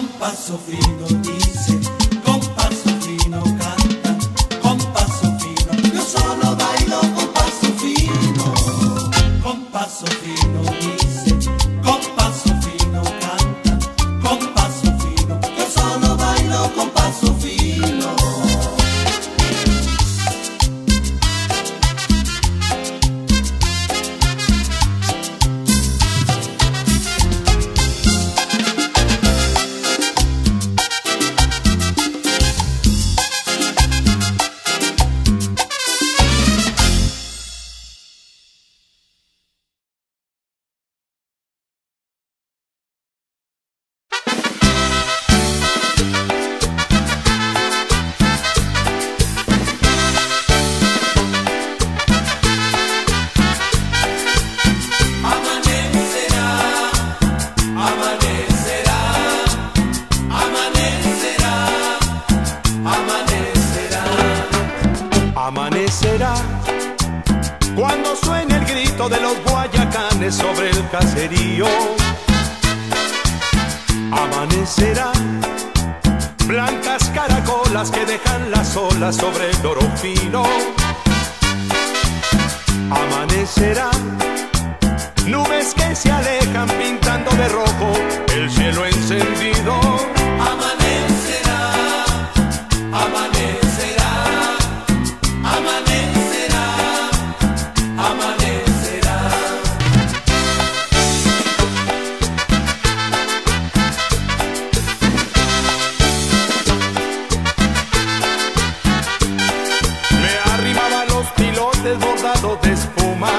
compás sufrido dice. será cuando suene el grito de los guayacanes sobre el caserío. Amanecerá blancas caracolas que dejan las olas sobre el oro fino. Amanecerá de espuma.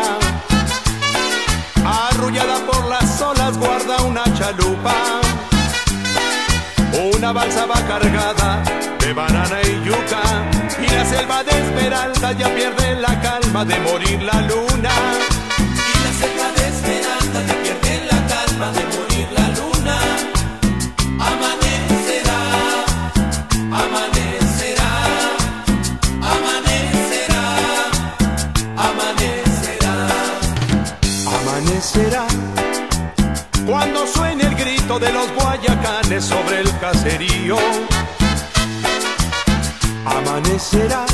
Arrullada por las olas guarda una chalupa. Una balsa va cargada de banana y yuca. Y la selva de Esmeralda ya pierde la calma de morir la luna. Sobre el caserío, amanecerá.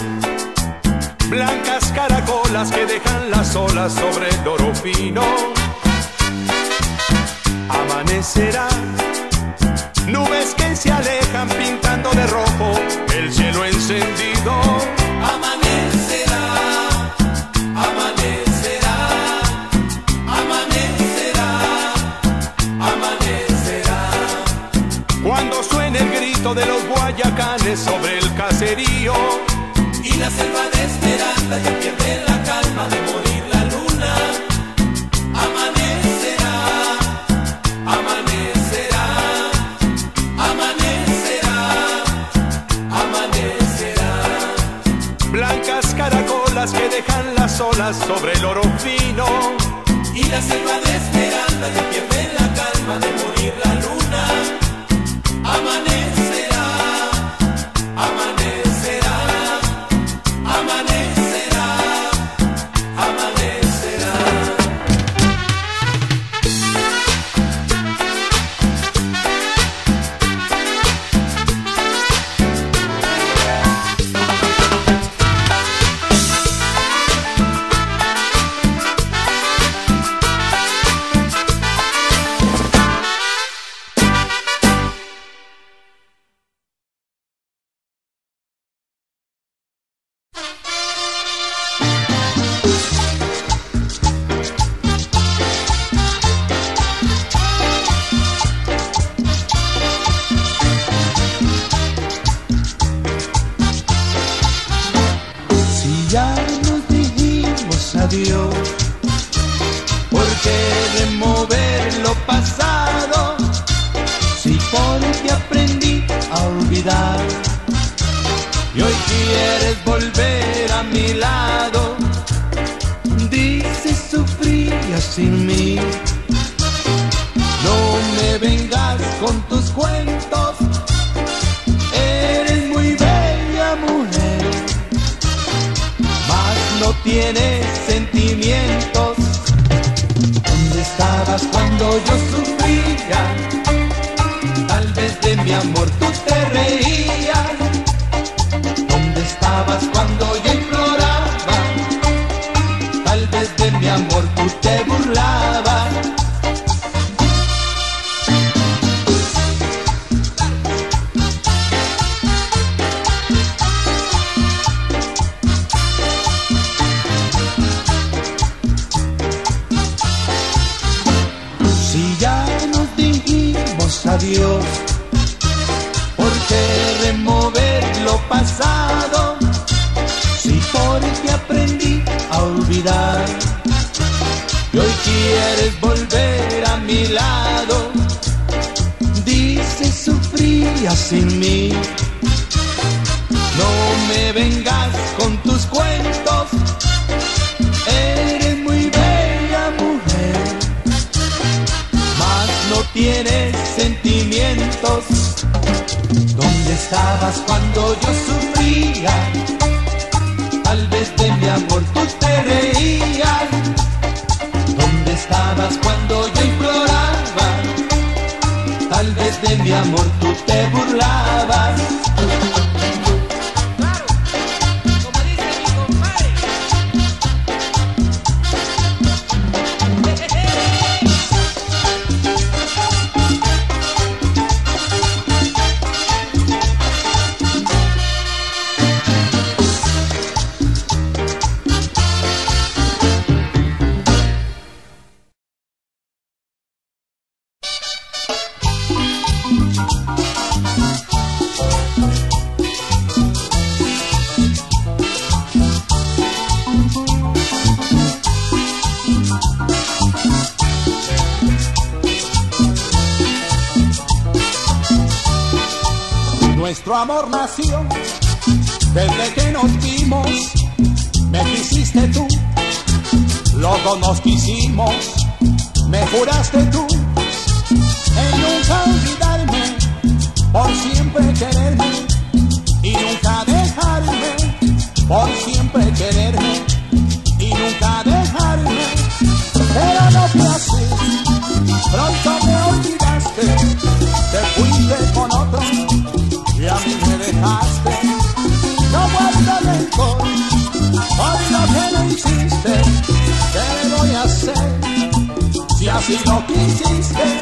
Blancas caracolas que dejan las olas sobre el oro fino. Amanecerá. Nubes que se alejan pintando de rojo el cielo encendido. sobre el caserío. Y la selva de esperanza ya pierde adiós. Porque remover lo pasado, si porque aprendí a olvidar. Y hoy quieres volver a mi lado, dices sufrías sin mí. No me vengas con tus cuentos. Tienes sentimientos. ¿Dónde estabas cuando yo sufría? Tal vez de mi amor. adiós. Porque remover lo pasado, si porque aprendí a olvidar. Y hoy quieres volver a mi lado, dices sufrías sin mí. amabas cuando yo sufría. Tal vez de mi amor tú te reías. ¿Dónde estabas cuando yo imploraba? Tal vez de mi amor tú te burlabas. Nuestro amor nació desde que nos vimos. Me quisiste tú, luego nos quisimos. Me juraste tú en un olvidar. ¿Qué voy a hacer? Si así lo quisiste,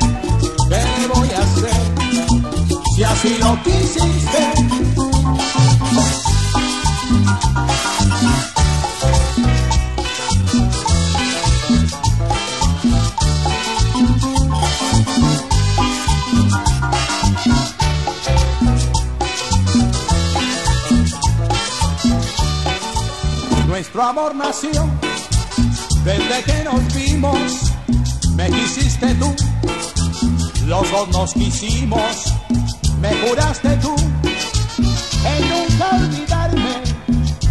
¿qué voy a hacer? Si así lo quisiste. Nuestro amor nació desde que nos vimos, me quisiste tú. Los dos nos quisimos, me juraste tú. En nunca olvidarme,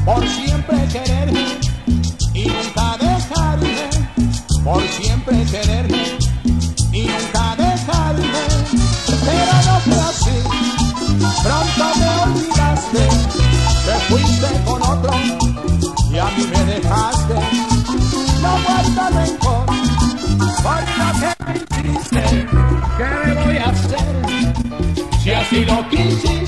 por siempre quererme. Y nunca dejarme, por siempre quererme. Y nunca dejarme. Pero no fue así, pronto me olvidaste. Te fuiste con otro y a mí me dejaste no vuelta rencor. Soy lo que me hiciste, ¿qué le voy a hacer? Si así lo quisiste.